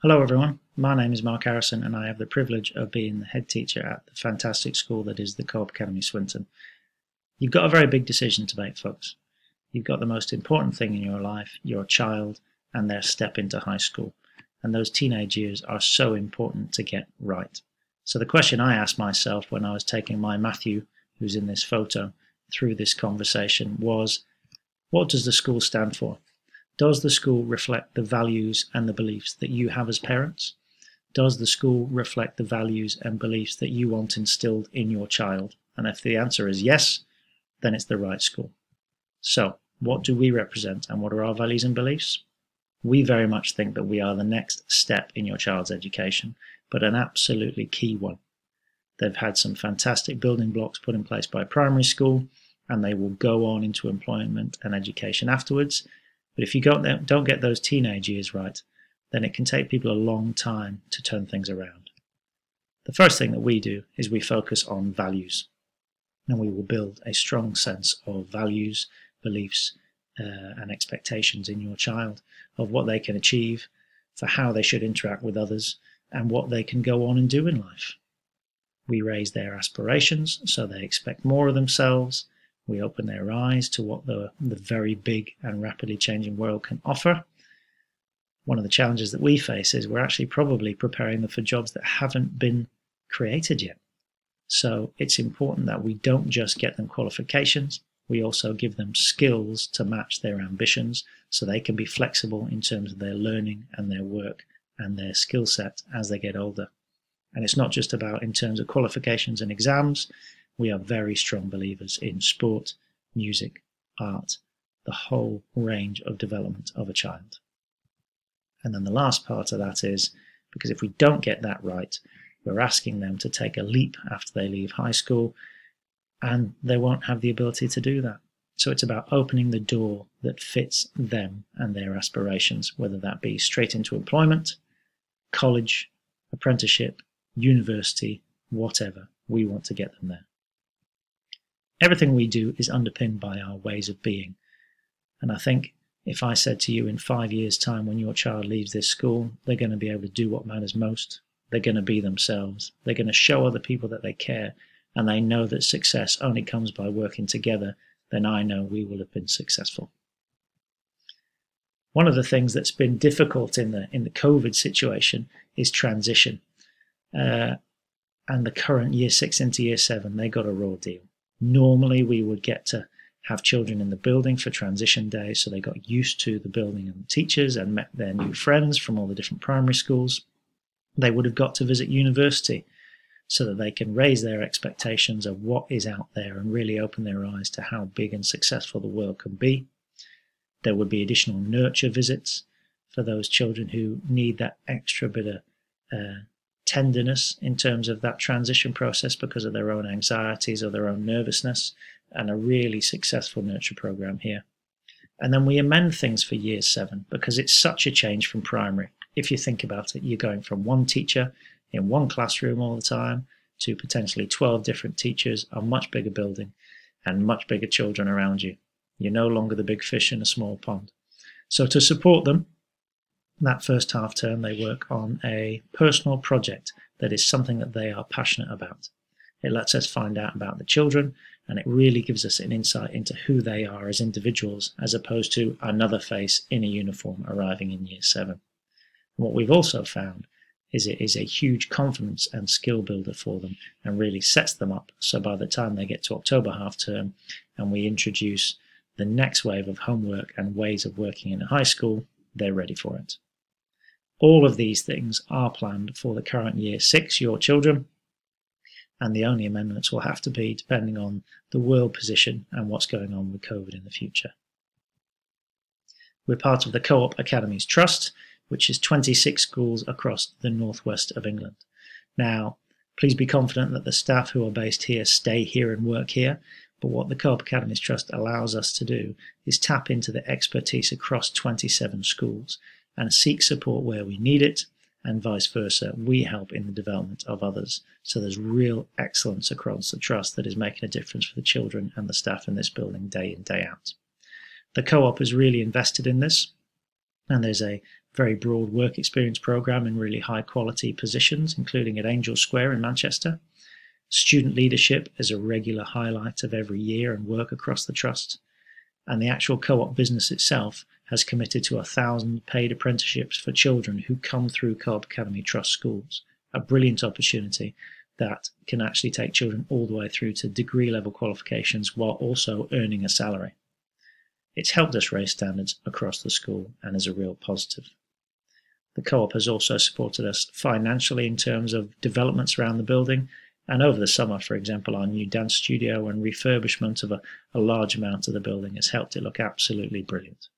Hello, everyone. My name is Mark Harrison, and I have the privilege of being the head teacher at the fantastic school that is the Co op Academy Swinton. You've got a very big decision to make, folks. You've got the most important thing in your life your child and their step into high school. And those teenage years are so important to get right. So, the question I asked myself when I was taking my Matthew, who's in this photo, through this conversation was what does the school stand for? Does the school reflect the values and the beliefs that you have as parents? Does the school reflect the values and beliefs that you want instilled in your child? And if the answer is yes, then it's the right school. So, what do we represent and what are our values and beliefs? We very much think that we are the next step in your child's education, but an absolutely key one. They've had some fantastic building blocks put in place by primary school, and they will go on into employment and education afterwards. But if you don't get those teenage years right, then it can take people a long time to turn things around. The first thing that we do is we focus on values, and we will build a strong sense of values, beliefs, uh, and expectations in your child of what they can achieve, for how they should interact with others, and what they can go on and do in life. We raise their aspirations so they expect more of themselves we open their eyes to what the, the very big and rapidly changing world can offer. One of the challenges that we face is we're actually probably preparing them for jobs that haven't been created yet. So it's important that we don't just get them qualifications, we also give them skills to match their ambitions so they can be flexible in terms of their learning and their work and their skill set as they get older. And it's not just about in terms of qualifications and exams, we are very strong believers in sport, music, art, the whole range of development of a child. And then the last part of that is because if we don't get that right, we're asking them to take a leap after they leave high school and they won't have the ability to do that. So it's about opening the door that fits them and their aspirations, whether that be straight into employment, college, apprenticeship, university, whatever. We want to get them there. Everything we do is underpinned by our ways of being. And I think if I said to you in five years' time, when your child leaves this school, they're going to be able to do what matters most. They're going to be themselves. They're going to show other people that they care and they know that success only comes by working together, then I know we will have been successful. One of the things that's been difficult in the in the COVID situation is transition. Uh, and the current year six into year seven, they got a raw deal. Normally, we would get to have children in the building for transition day, so they got used to the building and the teachers and met their new friends from all the different primary schools. They would have got to visit university so that they can raise their expectations of what is out there and really open their eyes to how big and successful the world can be. There would be additional nurture visits for those children who need that extra bit of uh, tenderness in terms of that transition process because of their own anxieties or their own nervousness, and a really successful nurture program here. And then we amend things for year seven because it's such a change from primary. If you think about it, you're going from one teacher in one classroom all the time to potentially 12 different teachers, a much bigger building, and much bigger children around you. You're no longer the big fish in a small pond. So, to support them, that first half term, they work on a personal project that is something that they are passionate about. It lets us find out about the children and it really gives us an insight into who they are as individuals as opposed to another face in a uniform arriving in year seven. And what we've also found is it is a huge confidence and skill builder for them and really sets them up so by the time they get to October half term and we introduce the next wave of homework and ways of working in a high school, they're ready for it. All of these things are planned for the current year six, your children, and the only amendments will have to be depending on the world position and what's going on with COVID in the future. We're part of the Co op Academies Trust, which is 26 schools across the northwest of England. Now, please be confident that the staff who are based here stay here and work here, but what the Co op Academies Trust allows us to do is tap into the expertise across 27 schools and seek support where we need it, and vice versa. We help in the development of others. So there's real excellence across the trust that is making a difference for the children and the staff in this building day in, day out. The co op is really invested in this. And there's a very broad work experience program in really high quality positions, including at Angel Square in Manchester. Student leadership is a regular highlight of every year and work across the trust. And the actual co op business itself has committed to a thousand paid apprenticeships for children who come through Co-op Academy Trust schools. A brilliant opportunity that can actually take children all the way through to degree level qualifications while also earning a salary. It's helped us raise standards across the school and is a real positive. The co-op has also supported us financially in terms of developments around the building and over the summer, for example, our new dance studio and refurbishment of a, a large amount of the building has helped it look absolutely brilliant.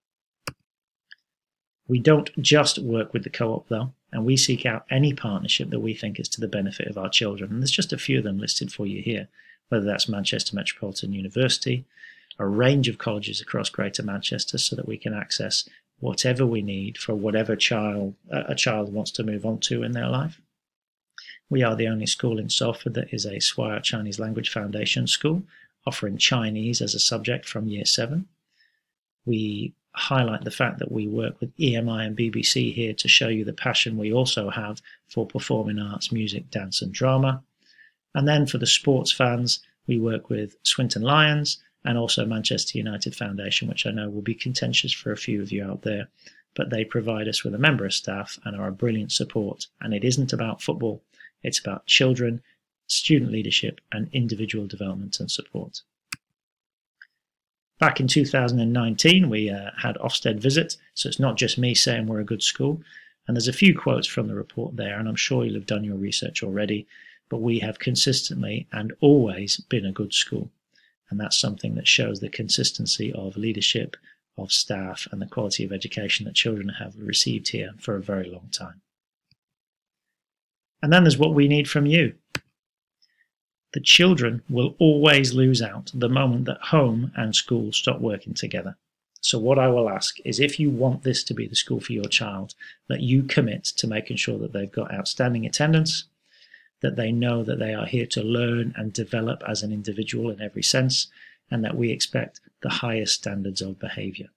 We don't just work with the co-op though, and we seek out any partnership that we think is to the benefit of our children. And there's just a few of them listed for you here, whether that's Manchester Metropolitan University, a range of colleges across Greater Manchester so that we can access whatever we need for whatever child a child wants to move on to in their life. We are the only school in Salford that is a Swire Chinese Language Foundation school, offering Chinese as a subject from year seven. We highlight the fact that we work with EMI and BBC here to show you the passion we also have for performing arts, music, dance, and drama. And then for the sports fans, we work with Swinton Lions and also Manchester United Foundation, which I know will be contentious for a few of you out there. But they provide us with a member of staff and are a brilliant support. And it isn't about football, it's about children, student leadership, and individual development and support. Back in 2019, we uh, had Ofsted visit, so it's not just me saying we're a good school. And there's a few quotes from the report there, and I'm sure you'll have done your research already, but we have consistently and always been a good school. And that's something that shows the consistency of leadership, of staff, and the quality of education that children have received here for a very long time. And then there's what we need from you the children will always lose out the moment that home and school stop working together. So, what I will ask is if you want this to be the school for your child, that you commit to making sure that they've got outstanding attendance, that they know that they are here to learn and develop as an individual in every sense, and that we expect the highest standards of behavior.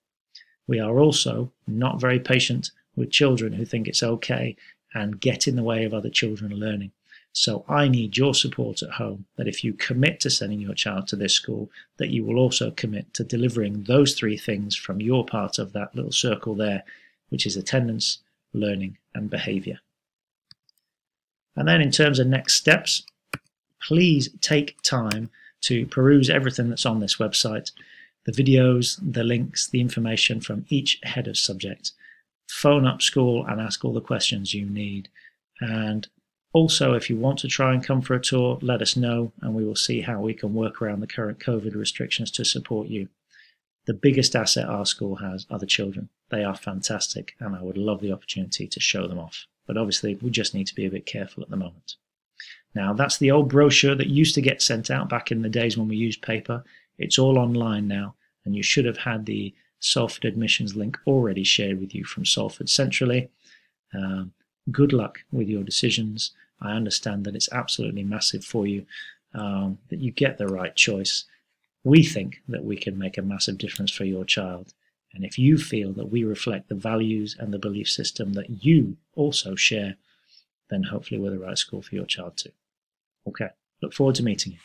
We are also not very patient with children who think it's okay and get in the way of other children learning. So I need your support at home that if you commit to sending your child to this school, that you will also commit to delivering those three things from your part of that little circle there, which is attendance, learning, and behavior. And then in terms of next steps, please take time to peruse everything that's on this website, the videos, the links, the information from each head of subject. Phone up school and ask all the questions you need. And also, if you want to try and come for a tour, let us know and we will see how we can work around the current COVID restrictions to support you. The biggest asset our school has are the children. They are fantastic and I would love the opportunity to show them off. But obviously, we just need to be a bit careful at the moment. Now, that's the old brochure that used to get sent out back in the days when we used paper. It's all online now, and you should have had the Salford admissions link already shared with you from Salford centrally. Um, good luck with your decisions. I understand that it's absolutely massive for you um, that you get the right choice. We think that we can make a massive difference for your child. And if you feel that we reflect the values and the belief system that you also share, then hopefully we're the right school for your child too. Okay, look forward to meeting you.